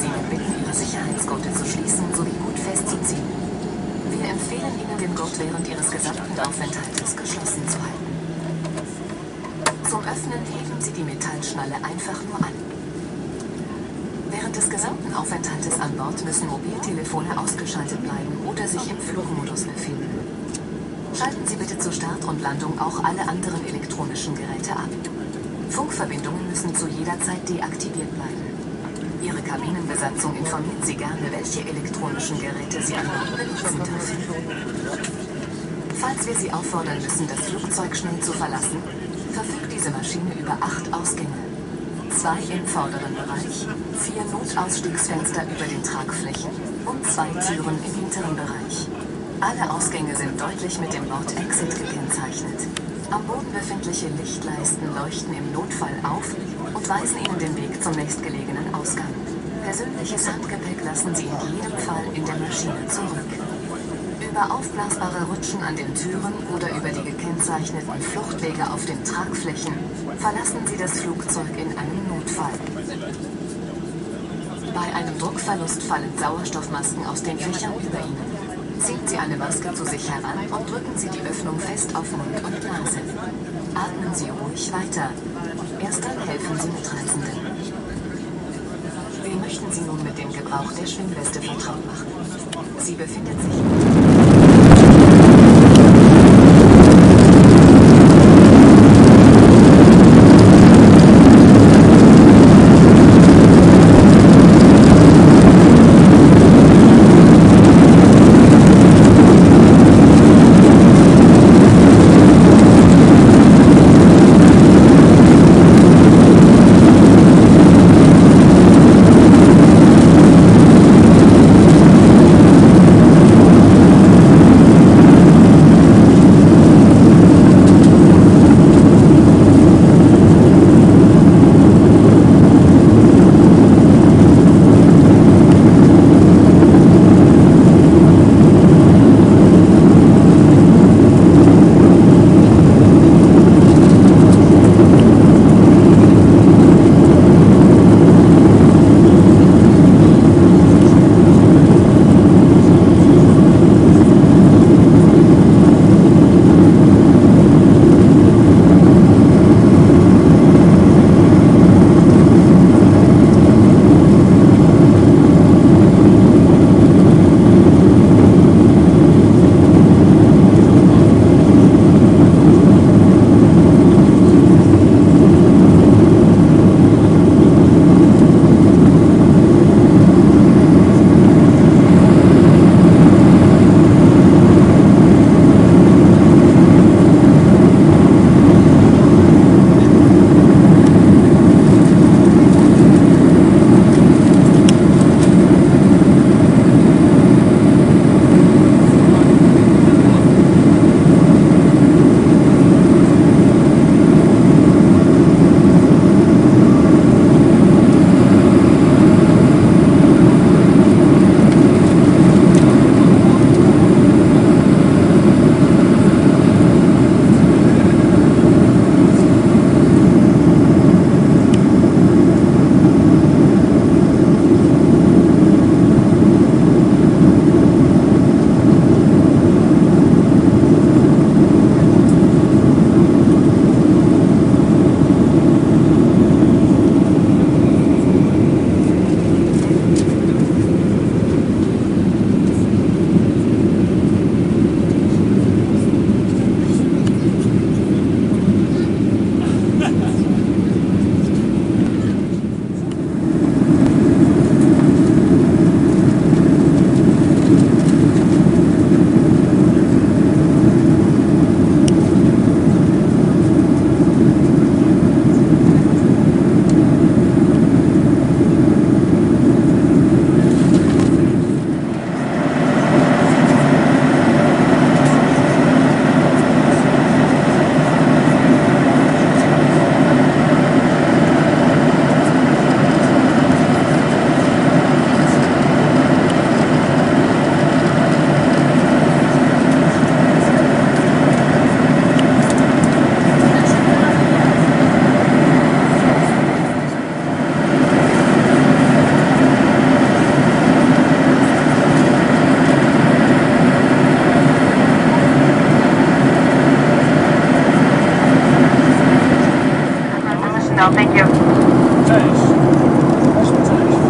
Sie mit bitten, Ihre Sicherheitsgurte zu schließen sowie gut festzuziehen. Wir empfehlen Ihnen, den Gurt während Ihres gesamten Aufenthaltes geschlossen zu halten. Zum Öffnen heben Sie die Metallschnalle einfach nur an. Während des gesamten Aufenthaltes an Bord müssen Mobiltelefone ausgeschaltet bleiben oder sich im Flugmodus befinden. Schalten Sie bitte zur Start und Landung auch alle anderen elektronischen Geräte ab. Funkverbindungen müssen zu jeder Zeit deaktiviert bleiben. Ihre Kabinenbesatzung informiert Sie gerne, welche elektronischen Geräte Sie an Bord benutzen dürfen. Falls wir Sie auffordern müssen, das Flugzeug schnell zu verlassen, verfügt diese Maschine über acht Ausgänge. Zwei im vorderen Bereich, vier Notausstiegsfenster über den Tragflächen und zwei Türen im hinteren Bereich. Alle Ausgänge sind deutlich mit dem Wort Exit gekennzeichnet. Am Boden befindliche Lichtleisten leuchten im Notfall auf und weisen Ihnen den Weg zum nächstgelegenen Ausgang. Persönliches Handgepäck lassen Sie in jedem Fall in der Maschine zurück. Über aufblasbare Rutschen an den Türen oder über die gekennzeichneten Fluchtwege auf den Tragflächen verlassen Sie das Flugzeug in einem Notfall. Bei einem Druckverlust fallen Sauerstoffmasken aus den Fächern über Ihnen. Ziehen Sie eine Maske zu sich heran und drücken Sie die Öffnung fest auf Mund und Nase. Atmen Sie ruhig weiter. Erst dann helfen Sie Mitreisenden. Wir möchten Sie nun mit dem Gebrauch der Schwimmweste vertraut machen. Sie befindet sich... Thank you. Thanks. Nice.